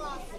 I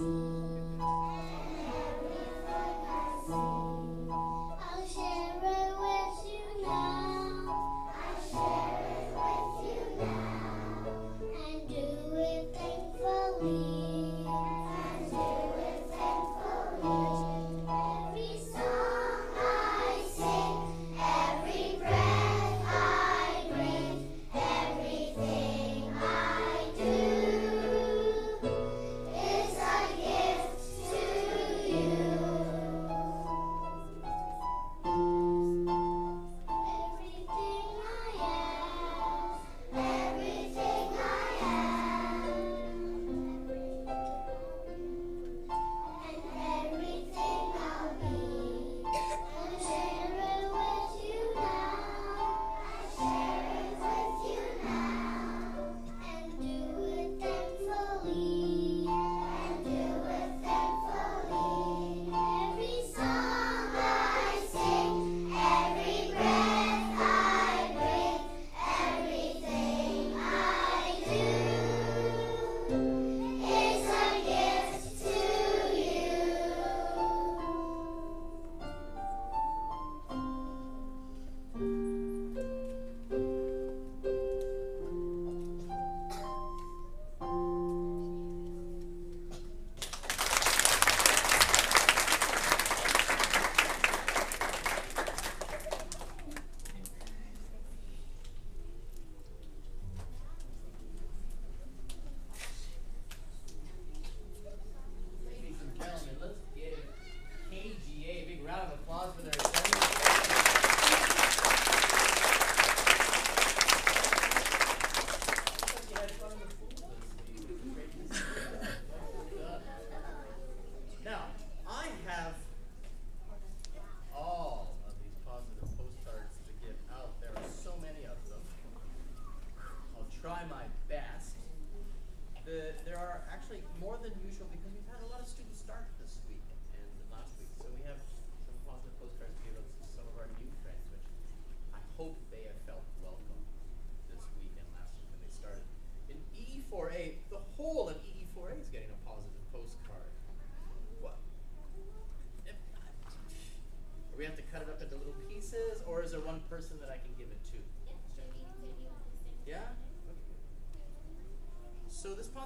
Yes.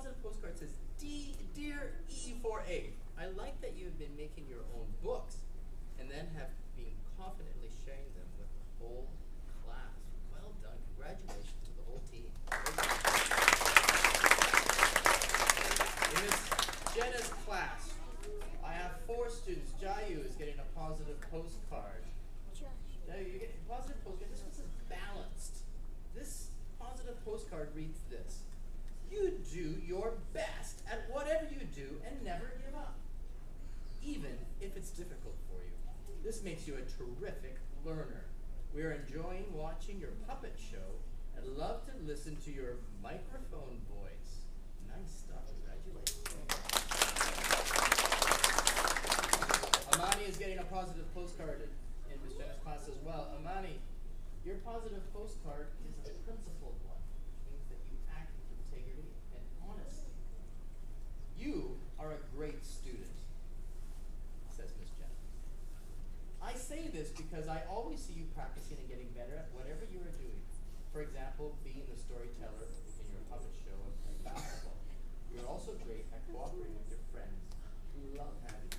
positive postcard says, Dear E4A, I like that you have been making your own books and then have been confidently sharing them with the whole class. Well done. Congratulations to the whole team. In Miss Jenna's class, I have four students. Jayu is getting a positive postcard. Jayu, you're getting a positive postcard. This one says balanced. This positive postcard reads this do your best at whatever you do and never give up, even if it's difficult for you. This makes you a terrific learner. We are enjoying watching your puppet show and love to listen to your microphone voice. Nice stuff. Congratulations. Amani is getting a positive postcard in Miss Jenna's class as well. Amani, your positive postcard For example, being the storyteller in your puppet show and basketball. You are also great at cooperating with your friends who love having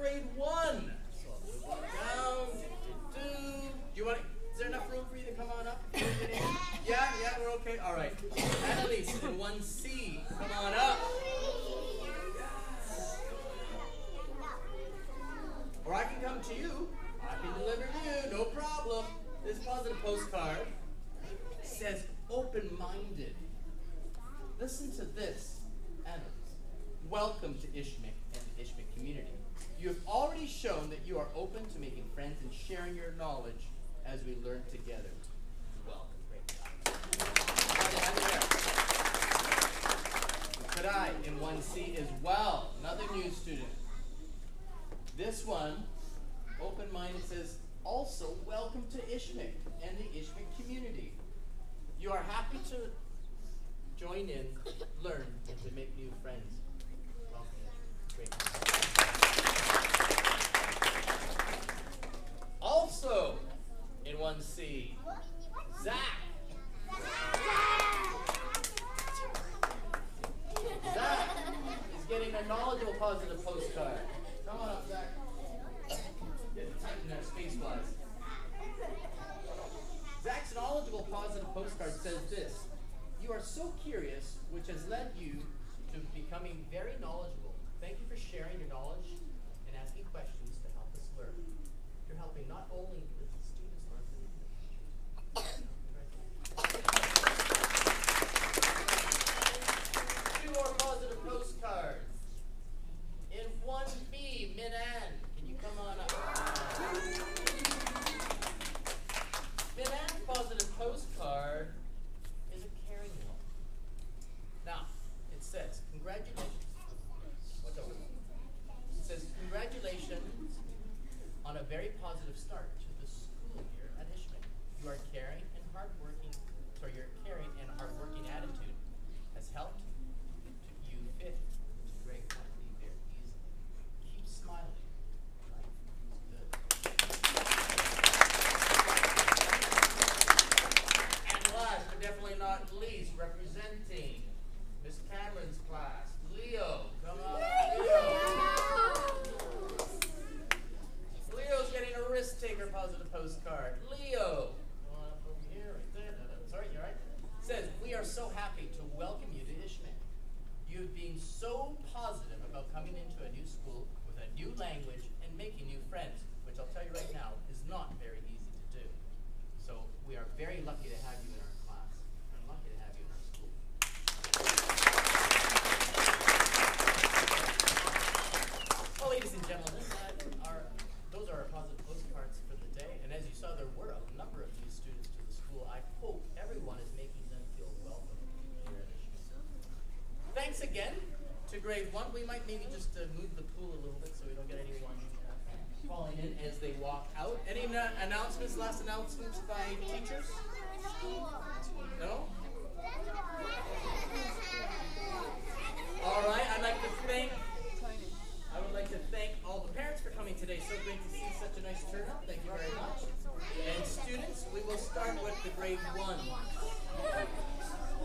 grade one. can learn and to make new friends. Also, in 1C, Zach. Zach is getting a knowledgeable positive postcard. Maybe just